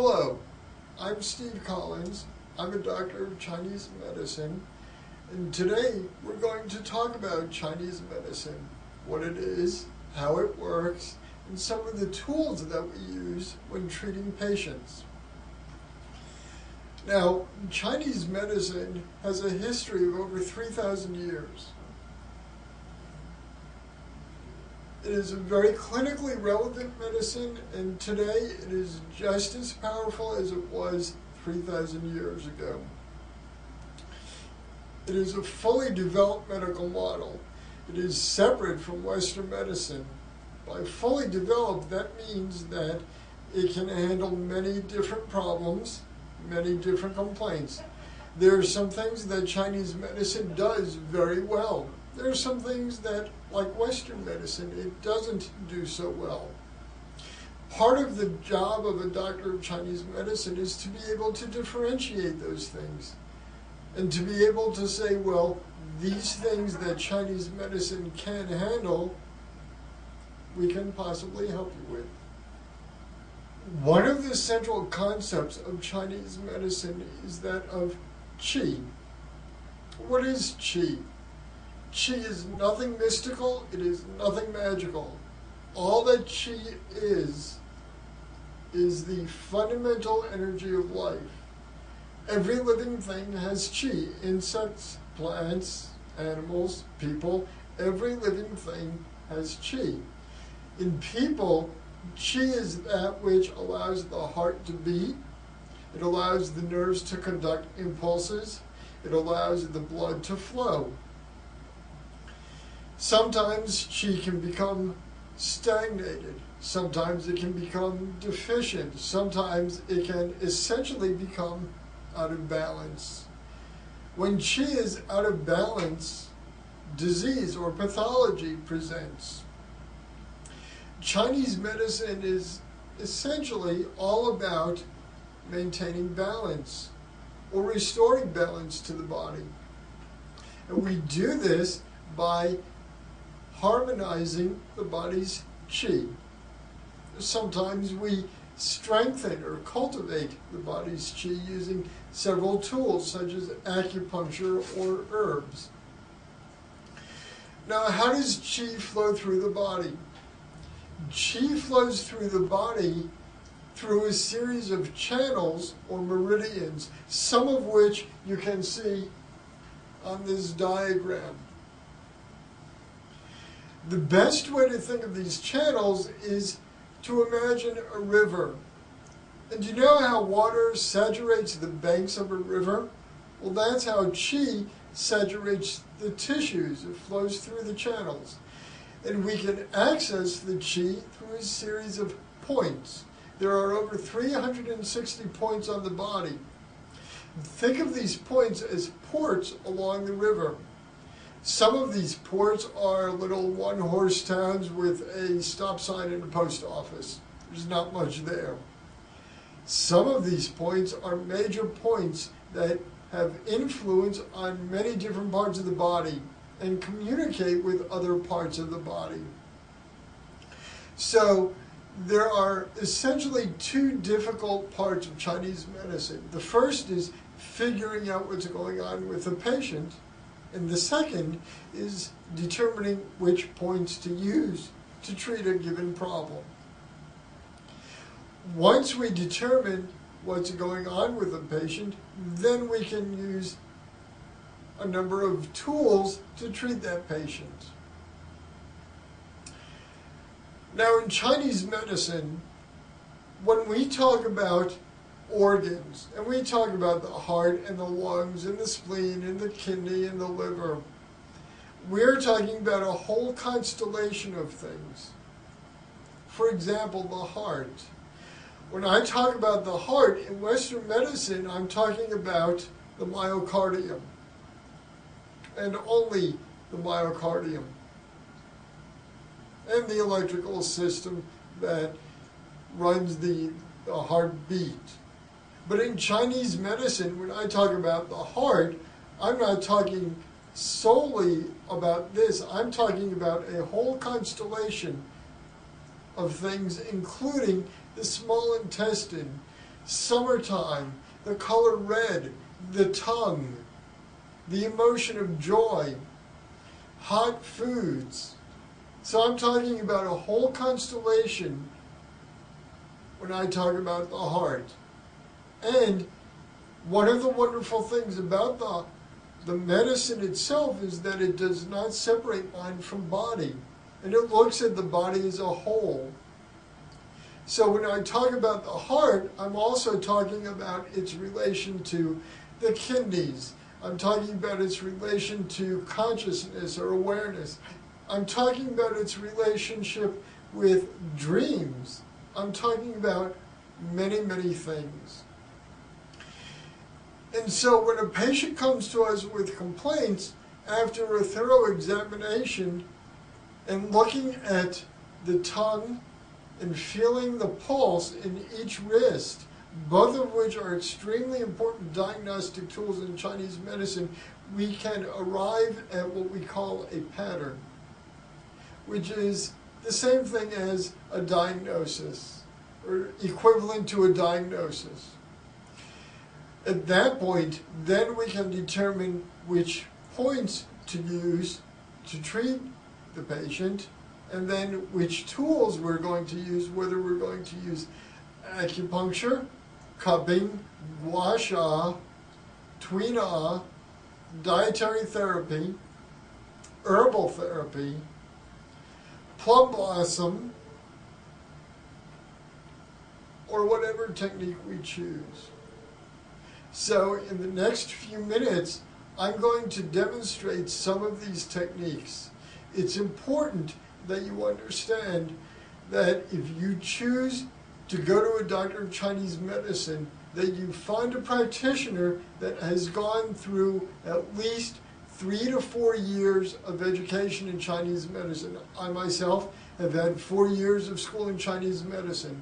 Hello, I'm Steve Collins. I'm a doctor of Chinese medicine, and today we're going to talk about Chinese medicine, what it is, how it works, and some of the tools that we use when treating patients. Now, Chinese medicine has a history of over 3,000 years. It is a very clinically relevant medicine, and today it is just as powerful as it was 3,000 years ago. It is a fully developed medical model. It is separate from Western medicine. By fully developed, that means that it can handle many different problems, many different complaints. There are some things that Chinese medicine does very well. There are some things that, like Western medicine, it doesn't do so well. Part of the job of a doctor of Chinese medicine is to be able to differentiate those things and to be able to say, well, these things that Chinese medicine can handle, we can possibly help you with. One of the central concepts of Chinese medicine is that of qi. What is qi? Qi is nothing mystical, it is nothing magical. All that qi is, is the fundamental energy of life. Every living thing has chi Insects, plants, animals, people, every living thing has chi. In people, chi is that which allows the heart to beat, it allows the nerves to conduct impulses, it allows the blood to flow. Sometimes qi can become stagnated. Sometimes it can become deficient. Sometimes it can essentially become out of balance. When qi is out of balance, disease or pathology presents. Chinese medicine is essentially all about maintaining balance or restoring balance to the body. And we do this by harmonizing the body's qi. Sometimes we strengthen or cultivate the body's qi using several tools such as acupuncture or herbs. Now, how does qi flow through the body? Qi flows through the body through a series of channels or meridians, some of which you can see on this diagram. The best way to think of these channels is to imagine a river. And do you know how water saturates the banks of a river? Well, that's how qi saturates the tissues. It flows through the channels. And we can access the qi through a series of points. There are over 360 points on the body. Think of these points as ports along the river. Some of these ports are little one horse towns with a stop sign and a post office. There's not much there. Some of these points are major points that have influence on many different parts of the body and communicate with other parts of the body. So there are essentially two difficult parts of Chinese medicine. The first is figuring out what's going on with the patient and the second is determining which points to use to treat a given problem. Once we determine what's going on with the patient, then we can use a number of tools to treat that patient. Now, in Chinese medicine, when we talk about organs. And we talk about the heart and the lungs and the spleen and the kidney and the liver. We're talking about a whole constellation of things. For example, the heart. When I talk about the heart in Western medicine, I'm talking about the myocardium and only the myocardium and the electrical system that runs the, the heartbeat. But in Chinese medicine, when I talk about the heart, I'm not talking solely about this. I'm talking about a whole constellation of things, including the small intestine, summertime, the color red, the tongue, the emotion of joy, hot foods. So I'm talking about a whole constellation when I talk about the heart. And one of the wonderful things about the the medicine itself is that it does not separate mind from body. And it looks at the body as a whole. So when I talk about the heart, I'm also talking about its relation to the kidneys. I'm talking about its relation to consciousness or awareness. I'm talking about its relationship with dreams. I'm talking about many, many things. And so when a patient comes to us with complaints, after a thorough examination and looking at the tongue and feeling the pulse in each wrist, both of which are extremely important diagnostic tools in Chinese medicine, we can arrive at what we call a pattern, which is the same thing as a diagnosis, or equivalent to a diagnosis. At that point, then we can determine which points to use to treat the patient and then which tools we're going to use, whether we're going to use acupuncture, cupping, gua sha, ah, tuina, ah, dietary therapy, herbal therapy, plum blossom, or whatever technique we choose. So in the next few minutes, I'm going to demonstrate some of these techniques. It's important that you understand that if you choose to go to a doctor of Chinese medicine, that you find a practitioner that has gone through at least three to four years of education in Chinese medicine. I myself have had four years of school in Chinese medicine.